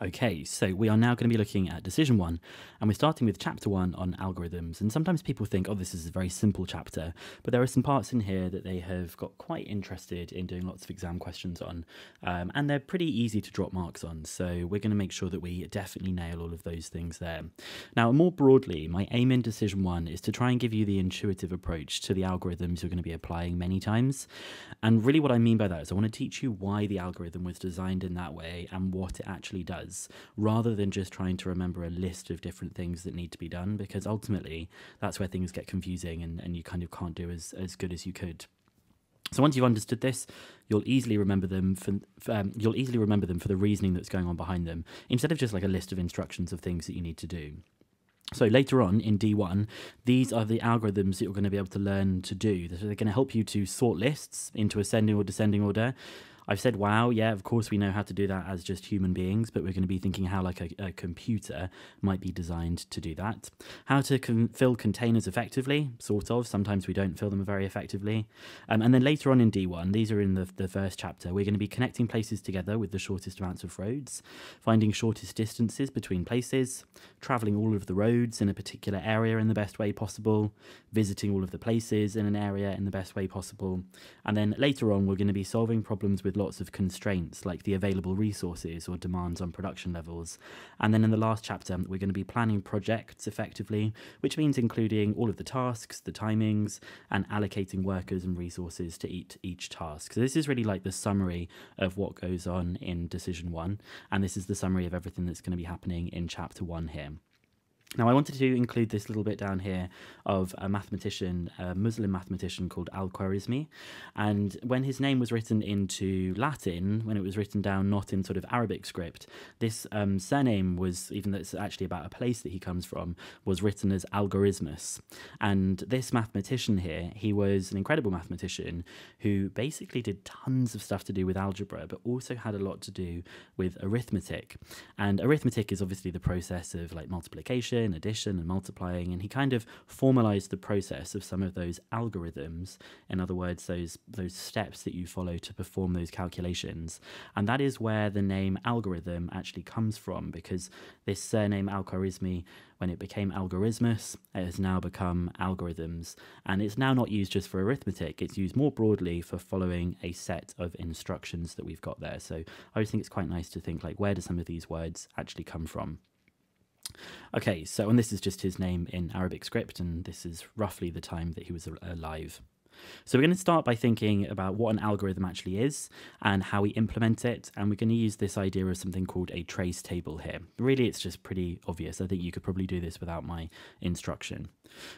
Okay, so we are now going to be looking at decision one, and we're starting with chapter one on algorithms. And sometimes people think, oh, this is a very simple chapter, but there are some parts in here that they have got quite interested in doing lots of exam questions on, um, and they're pretty easy to drop marks on. So we're going to make sure that we definitely nail all of those things there. Now, more broadly, my aim in decision one is to try and give you the intuitive approach to the algorithms you're going to be applying many times. And really, what I mean by that is I want to teach you why the algorithm was designed in that way and what it actually does rather than just trying to remember a list of different things that need to be done, because ultimately that's where things get confusing and, and you kind of can't do as, as good as you could. So once you've understood this, you'll easily remember them for um, you'll easily remember them for the reasoning that's going on behind them, instead of just like a list of instructions of things that you need to do. So later on in D1, these are the algorithms that you're going to be able to learn to do. They're going to help you to sort lists into ascending or descending order. I've said wow, yeah, of course we know how to do that as just human beings, but we're going to be thinking how like a, a computer might be designed to do that. How to con fill containers effectively, sort of. Sometimes we don't fill them very effectively. Um, and then later on in D1, these are in the, the first chapter, we're going to be connecting places together with the shortest amounts of roads, finding shortest distances between places, traveling all of the roads in a particular area in the best way possible, visiting all of the places in an area in the best way possible. And then later on, we're going to be solving problems with lots of constraints like the available resources or demands on production levels. And then in the last chapter, we're going to be planning projects effectively, which means including all of the tasks, the timings, and allocating workers and resources to each, each task. So this is really like the summary of what goes on in decision one. And this is the summary of everything that's going to be happening in chapter one here. Now, I wanted to include this little bit down here of a mathematician, a Muslim mathematician called Al Khwarizmi. And when his name was written into Latin, when it was written down not in sort of Arabic script, this um, surname was, even though it's actually about a place that he comes from, was written as Algorithmus. And this mathematician here, he was an incredible mathematician who basically did tons of stuff to do with algebra, but also had a lot to do with arithmetic. And arithmetic is obviously the process of like multiplication subtraction, addition, and multiplying, and he kind of formalized the process of some of those algorithms. In other words, those those steps that you follow to perform those calculations, and that is where the name algorithm actually comes from, because this surname Al-Khwarizmi, when it became algorithmus, it has now become algorithms, and it's now not used just for arithmetic; it's used more broadly for following a set of instructions that we've got there. So I always think it's quite nice to think like, where do some of these words actually come from? Okay, so and this is just his name in Arabic script, and this is roughly the time that he was alive. So we're going to start by thinking about what an algorithm actually is and how we implement it, and we're going to use this idea of something called a trace table here. Really, it's just pretty obvious. I think you could probably do this without my instruction.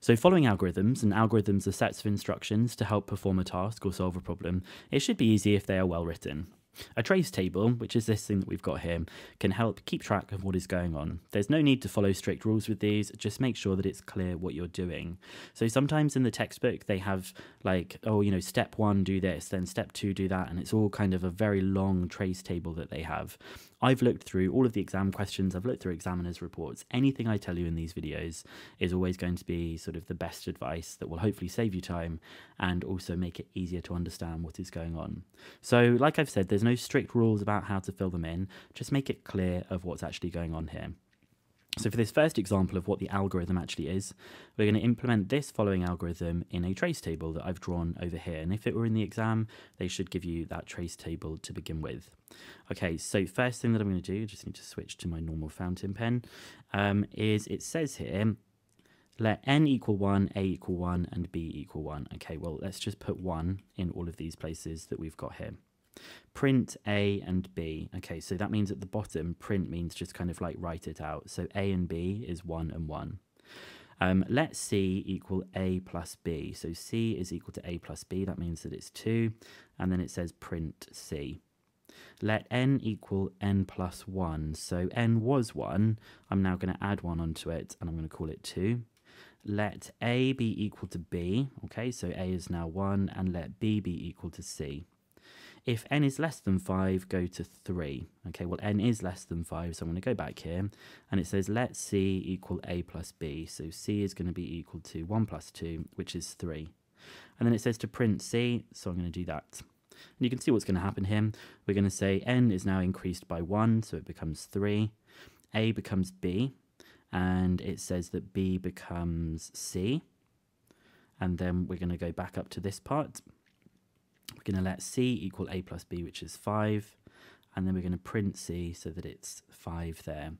So following algorithms, and algorithms are sets of instructions to help perform a task or solve a problem, it should be easy if they are well written. A trace table, which is this thing that we've got here, can help keep track of what is going on. There's no need to follow strict rules with these, just make sure that it's clear what you're doing. So sometimes in the textbook they have like, oh, you know, step one, do this, then step two, do that, and it's all kind of a very long trace table that they have. I've looked through all of the exam questions, I've looked through examiners' reports. Anything I tell you in these videos is always going to be sort of the best advice that will hopefully save you time and also make it easier to understand what is going on. So, like I've said, there's no strict rules about how to fill them in, just make it clear of what's actually going on here. So for this first example of what the algorithm actually is, we're going to implement this following algorithm in a trace table that I've drawn over here. And if it were in the exam, they should give you that trace table to begin with. Okay, so first thing that I'm going to do, I just need to switch to my normal fountain pen, um, is it says here, let n equal 1, a equal 1, and b equal 1. Okay, well, let's just put 1 in all of these places that we've got here. Print A and B. Okay, so that means at the bottom, print means just kind of like write it out. So A and B is 1 and 1. Um, let C equal A plus B. So C is equal to A plus B. That means that it's 2. And then it says print C. Let n equal n plus 1. So n was 1. I'm now going to add 1 onto it, and I'm going to call it 2 let A be equal to B, okay, so A is now 1, and let B be equal to C. If n is less than 5, go to 3. Okay, well, n is less than 5, so I'm going to go back here. And it says let c equal a plus b. So c is going to be equal to 1 plus 2, which is 3. And then it says to print c, so I'm going to do that. And you can see what's going to happen here. We're going to say n is now increased by 1, so it becomes 3. A becomes B, and it says that B becomes C. And then we're going to go back up to this part. We're going to let C equal A plus B, which is 5. And then we're going to print C so that it's 5 there.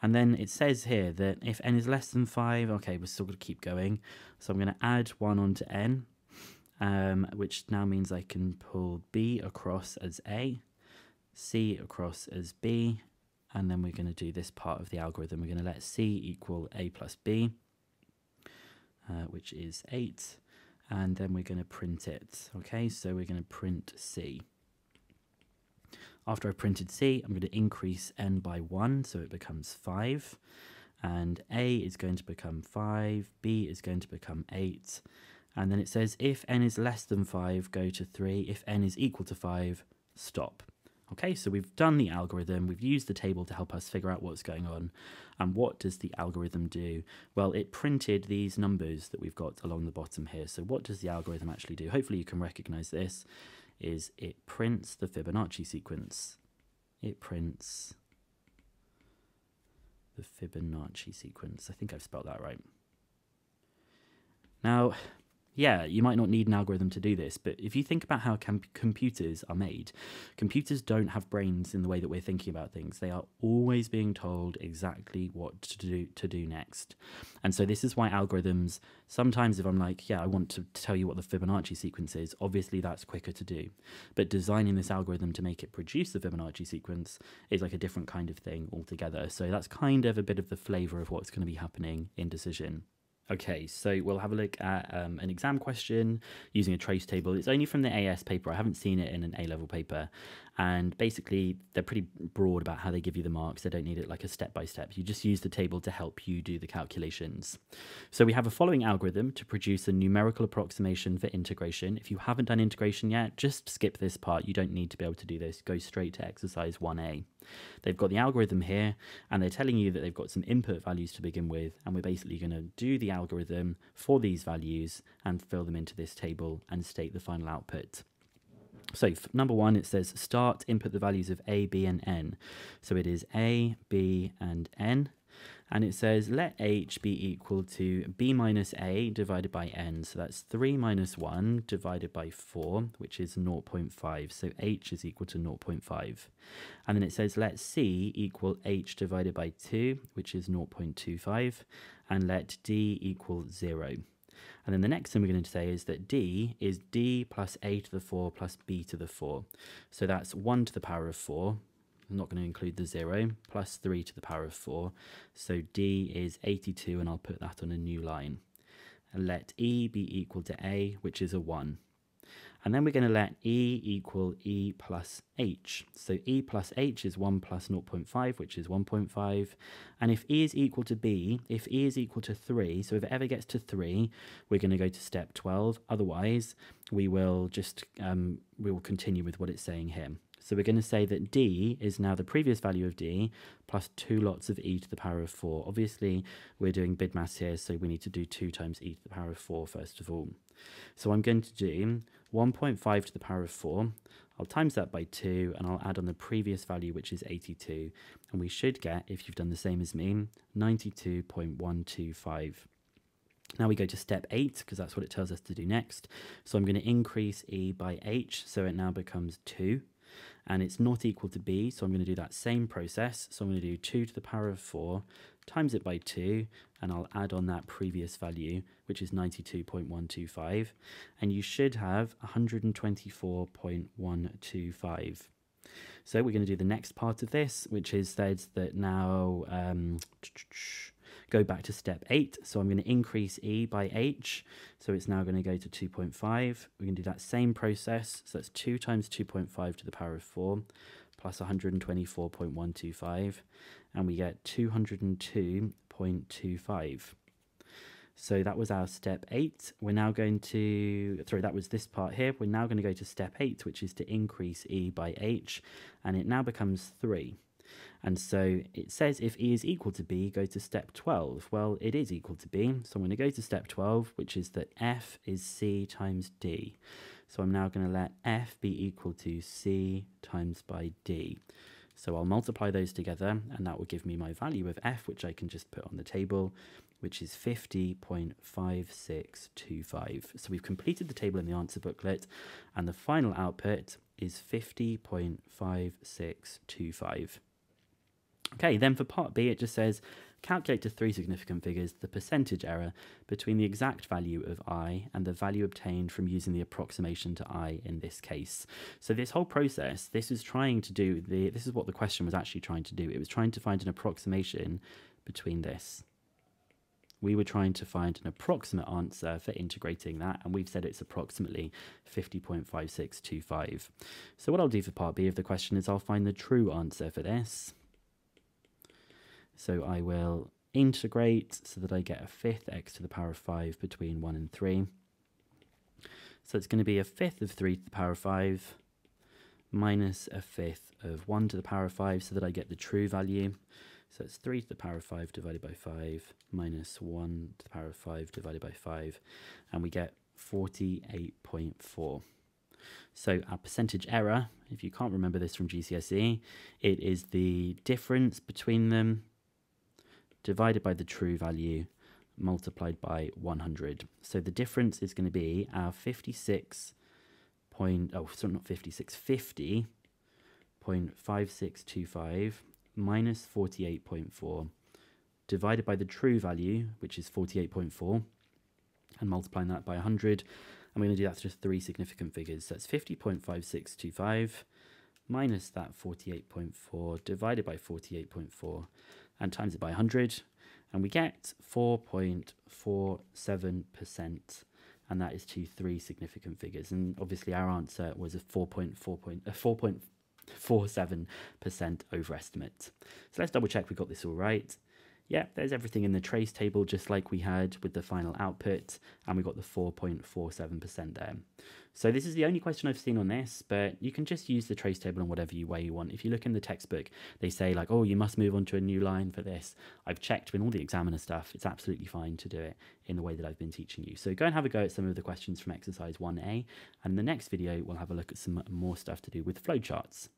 And then it says here that if n is less than 5, okay, we're still going to keep going. So I'm going to add 1 onto n, um, which now means I can pull b across as a, c across as b, and then we're going to do this part of the algorithm. We're going to let c equal a plus b, uh, which is 8, and then we're going to print it. Okay, so we're going to print c. After I've printed C, I'm going to increase n by 1, so it becomes 5. And A is going to become 5, B is going to become 8. And then it says if n is less than 5, go to 3. If n is equal to 5, stop. Okay, so we've done the algorithm, we've used the table to help us figure out what's going on. And what does the algorithm do? Well, it printed these numbers that we've got along the bottom here. So what does the algorithm actually do? Hopefully you can recognize this is it prints the Fibonacci sequence. It prints the Fibonacci sequence. I think I've spelled that right. Now, yeah, you might not need an algorithm to do this, but if you think about how com computers are made, computers don't have brains in the way that we're thinking about things. They are always being told exactly what to do to do next. And so this is why algorithms sometimes if I'm like, yeah, I want to tell you what the Fibonacci sequence is, obviously that's quicker to do. But designing this algorithm to make it produce the Fibonacci sequence is like a different kind of thing altogether. So that's kind of a bit of the flavor of what's going to be happening in decision. Okay, so we'll have a look at um, an exam question using a trace table. It's only from the AS paper. I haven't seen it in an A-level paper. And basically, they're pretty broad about how they give you the marks. They don't need it like a step-by-step. You just use the table to help you do the calculations. So we have a following algorithm to produce a numerical approximation for integration. If you haven't done integration yet, just skip this part. You don't need to be able to do this. Go straight to exercise 1A. They've got the algorithm here, and they're telling you that they've got some input values to begin with, and we're basically going to do the algorithm for these values and fill them into this table and state the final output. So number one, it says start, input the values of a, b, and n. So it is a, b, and n and it says let h be equal to b minus a divided by n. So that's 3 minus 1 divided by 4, which is 0.5. So h is equal to 0.5. And then it says let c equal h divided by 2, which is 0.25. And let d equal 0. And then the next thing we're going to say is that d is d plus a to the 4 plus b to the 4. So that's 1 to the power of 4, I'm not going to include the 0, plus 3 to the power of 4. So d is 82, and I'll put that on a new line. And let e be equal to a, which is a 1. And then we're going to let e equal e plus h. So e plus h is 1 plus 0.5, which is 1.5. And if e is equal to b, if e is equal to 3, so if it ever gets to 3, we're going to go to step 12. Otherwise, we will just um, we will continue with what it's saying here. So we're going to say that d is now the previous value of d plus two lots of e to the power of 4. Obviously, we're doing BIDMAS here, so we need to do 2 times e to the power of 4 first of all. So I'm going to do 1.5 to the power of 4. I'll times that by 2, and I'll add on the previous value, which is 82. And we should get, if you've done the same as me, 92.125. Now we go to step 8, because that's what it tells us to do next. So I'm going to increase e by h, so it now becomes 2 and it's not equal to b, so I'm going to do that same process. So I'm going to do 2 to the power of 4 times it by 2, and I'll add on that previous value, which is 92.125, and you should have 124.125. So we're going to do the next part of this, which is said that now um, go back to step 8. So I'm going to increase E by H. So it's now going to go to 2.5. We're going to do that same process. So that's 2 times 2.5 to the power of 4 plus 124.125. And we get 202.25. So that was our step eight. We're now going to, sorry, that was this part here. We're now going to go to step eight, which is to increase E by H, and it now becomes three. And so it says if E is equal to B, go to step 12. Well, it is equal to B, so I'm going to go to step 12, which is that F is C times D. So I'm now going to let f be equal to c times by d. So I'll multiply those together and that will give me my value of f, which I can just put on the table, which is 50.5625. So we've completed the table in the answer booklet and the final output is 50.5625. Okay, then for part B, it just says calculate to three significant figures the percentage error between the exact value of i and the value obtained from using the approximation to i in this case. So this whole process, this is trying to do the this is what the question was actually trying to do. It was trying to find an approximation between this. We were trying to find an approximate answer for integrating that, and we've said it's approximately 50.5625. So what I'll do for part B of the question is I'll find the true answer for this. So I will integrate so that I get a fifth x to the power of 5 between 1 and 3. So it's going to be a fifth of 3 to the power of 5 minus a fifth of 1 to the power of 5 so that I get the true value. So it's 3 to the power of 5 divided by 5 minus 1 to the power of 5 divided by 5. And we get 48.4. So our percentage error, if you can't remember this from GCSE, it is the difference between them divided by the true value multiplied by 100. So the difference is going to be our 56 point, oh, sorry, not 56, 50.5625 minus 48.4 divided by the true value, which is 48.4, and multiplying that by 100. And we're going to do that through three significant figures. So that's 50.5625 minus that 48.4 divided by 48.4 and times it by 100 and we get 4.47% and that is to three significant figures and obviously our answer was a 4.4 point, a 4.47% overestimate. So let's double check we got this all right yeah, there's everything in the trace table just like we had with the final output, and we got the 4.47% there. So this is the only question I've seen on this, but you can just use the trace table in whatever way you want. If you look in the textbook, they say like, oh, you must move on to a new line for this. I've checked with all the examiner stuff. It's absolutely fine to do it in the way that I've been teaching you. So go and have a go at some of the questions from exercise 1A, and in the next video, we'll have a look at some more stuff to do with flowcharts.